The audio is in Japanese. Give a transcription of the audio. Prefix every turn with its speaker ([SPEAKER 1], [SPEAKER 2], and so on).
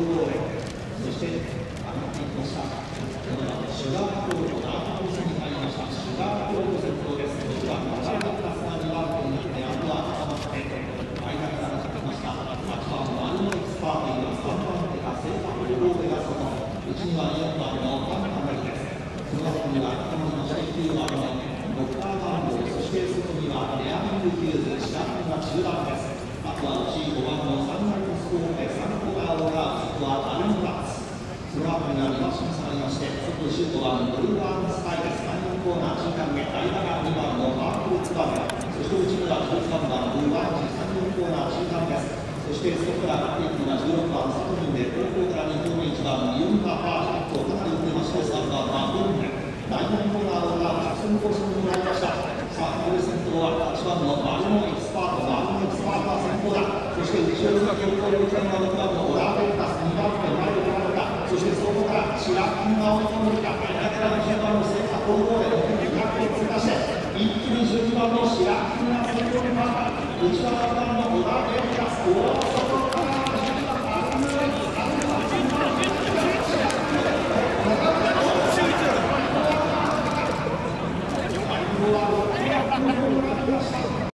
[SPEAKER 1] そして上がっていきましたシュガーコールドダートコースに入りましたシュガーコールド先頭です1番マチャラクラスが2番手になってあとは固まって間から上がってきました8番マルモエキスパーティーが3番手がセーターフルローベが外うちには4番のファンタナリです。ドが外はアルムラツその後には2馬身下がりまして外15番ブルーアームスカイです第4コーナー中間目間が2番のマークルツバーそして内には13番ブルーアーム3コーナー中間ですそしてそこから上がっていくのが16番サトミンで後方から2頭目1番ユンカパーフェクトかなり打ってまして3番はブンネ第4コーナーのが直線コースになりましたさあここで先頭は8番のマルモエキスパートマルモエキスパートは先頭だそして後ろに先ほど横に6番のそしてそこから白木が追い込んできから20番のセカ高校でを通過して一気に順番の白木が先ほどから内側からの小田源がスコアを外から12番バに番。